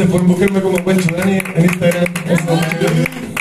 Por buscarme como Pancho Dani en Instagram. Eso.